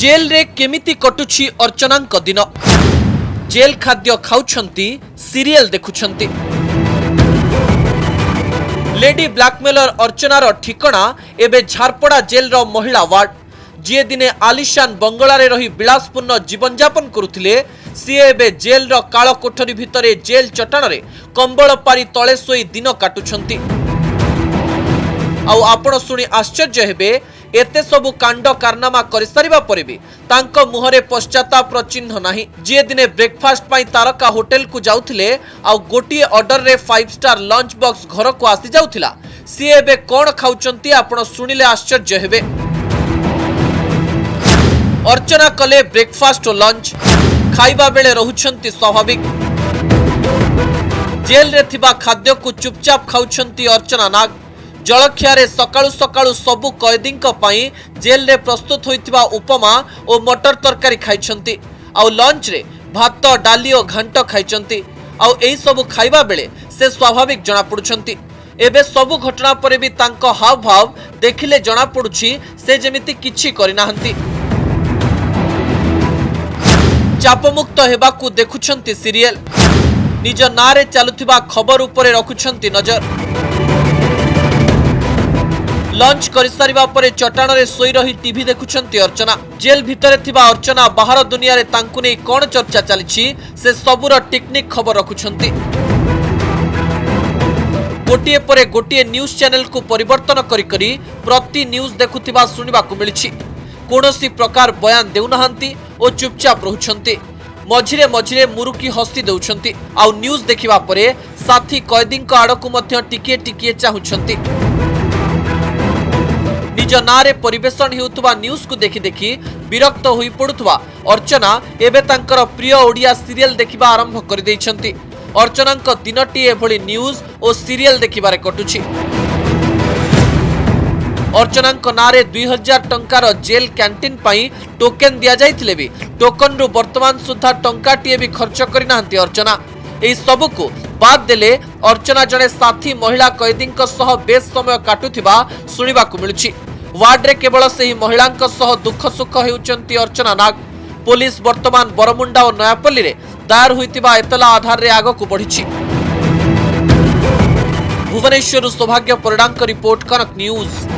জেলরে কেমিতি কটুছি অর্চনাঙ্ক দিন জেল খাদ্য খাউছন্তি serial দেখুছন্তি lady ব্ল্যাকমেলর অর্চনার ঠিকনা এবে ঝারপড়া জেলর মহিলা ওয়ার্ড যিয়ে দিনে আলিশান বঙ্গলারে রহি বিলাসপূর্ণ জীবনযাপন করুলে ସିଏ ଏବେ ଜେଲର କାଳ କୋଠରୀ ଭିତରେ ଜେଲ ଚଟାଣରେ କମ୍ବଳ ପାରି ତଳେ ଶୋଇ ଦିନ କାଟୁଛନ୍ତି ଆଉ ଆପଣ ଶୁଣି ଆଶ୍ଚର୍ଯ୍ୟ ହେବେ ଏତେ ସବୁ କାଣ୍ଡ କାରନାମା କରିସାରିବା ପରେ ବି ତାଙ୍କ ମୁହଁରେ ପଶ୍ଚାତ୍ତାପର ଚିହ୍ନ ନାହିଁ ଯିଏ ଦିନେ ବ୍ରେକଫାଷ୍ଟ ପାଇଁ ତାରକା ହୋଟେଲକୁ ଯାଉଥିଲେ ଆଉ ଗୋଟିଏ ଅର୍ଡରରେ ଫାଇଭ୍ ଷ୍ଟାର ଲଞ୍ଚ ବକ୍ସ ଘରକୁ ଆସିଯାଉଥିଲା ସିଏ ଏବେ କ'ଣ ଖାଉଛନ୍ତି ଆପଣ ଶୁଣିଲେ ଆଶ୍ଚର୍ଯ୍ୟ ହେବେ ଅର୍ଚ୍ଚନା କଲେ ବ୍ରେକଫାଷ୍ଟ ଓ ଲଞ୍ଚ ଖାଇବା ବେଳେ ରହୁଛନ୍ତି ସ୍ୱାଭାବିକ ଜେଲରେ ଥିବା ଖାଦ୍ୟକୁ ଚୁପଚାପ ଖାଉଛନ୍ତି ଅର୍ଚ୍ଚନା ନାଗ জলখিয়ারে সকালু সকালু সবু কয়েদীঙ্ক পাই জেলরে প্রস্তুত হয়েছে উপমা ও মটর তরকারি খাইছেন আউ লঞ্চরে ভাত ডালি ও ঘাট খাইছেন আউ এইসবু খাইবা বেড়ে সে স্বাভাবিক জনাপড়ুচ্ছেন এবে সবু ঘটনা পরে বি তাঙ্ক হাবভাব দেখিলে জনাপড়ুছি সে যেমিতি কিছু করে না চাপমুক্ত হেবাকু দেখুছেন সিরিয়েল নিজ নাঁরে চালুথিবা খবর উপরে রখুছেন নজর ଲଞ୍ଚ କରିସାରିବା ପରେ ଚଟାଣରେ ଶୋଇ ରହି ଟିଭି ଦେଖୁଛନ୍ତି ଅର୍ଚ୍ଚନା ଜେଲ୍ ଭିତରେ ଥିବା ଅର୍ଚ୍ଚନା ବାହାର ଦୁନିଆରେ ତାଙ୍କୁ ନେଇ କ'ଣ ଚର୍ଚ୍ଚା ଚାଲିଛି ସେ ସବୁର ଟିକ୍ନିକ୍ ଖବର ରଖୁଛନ୍ତି ଗୋଟିଏ ପରେ ଗୋଟିଏ ନ୍ୟୁଜ୍ ଚ୍ୟାନେଲକୁ ପରିବର୍ତ୍ତନ କରି କରି ପ୍ରତି ନ୍ୟୁଜ୍ ଦେଖୁଥିବା ଶୁଣିବାକୁ ମିଳିଛି କୌଣସି ପ୍ରକାର ବୟାନ ଦେଉନାହାନ୍ତି ଓ ଚୁପଚାପ ରହୁଛନ୍ତି ମଝିରେ ମଝିରେ ମୁରୁକି ହସି ଦେଉଛନ୍ତି ଆଉ ନ୍ୟୁଜ୍ ଦେଖିବା ପରେ ସାଥୀ କଏଦୀଙ୍କ ଆଡ଼କୁ ମଧ୍ୟ ଟିକିଏ ଟିକିଏ ଚାହୁଁଛନ୍ତି निज ना परेषण होूज को देखि देखि विरक्त हो पड़ुवा अर्चना एवं प्रिय ओडिया सीरीयल देखा आरंभ कर अर्चना दिन टी न्यूज और सीरीयल देखने कटुची अर्चना दुई हजार टार जेल कैंटीन टोकन दि जाइले भी टोकन रु बर्तमान सुधा टाट भी खर्च करना अर्चना यह सबको बाद दे अर्चना जड़े साथी महिला कैदी बेस समय काटुवा शुणा मिलू ওয়ার্ডরে কেবল সেই মহিলাঙ্ক সহ দুঃখ সুখ হেউচন্তি অর্চনা নাগ পুলিশ বর্তমান বরমুন্ডা ও নয়াপল্লীরে দায়ের হইতিবা এতলা আধারে আগকু বড়িছি ভুবনেশ্বরু সৌভাগ্য পরিডাঙ্ক রিপোর্ট কনক নিউজ